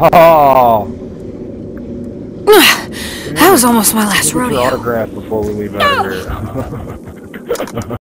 Oh. that was almost my last rodeo. autograph before we leave out of here.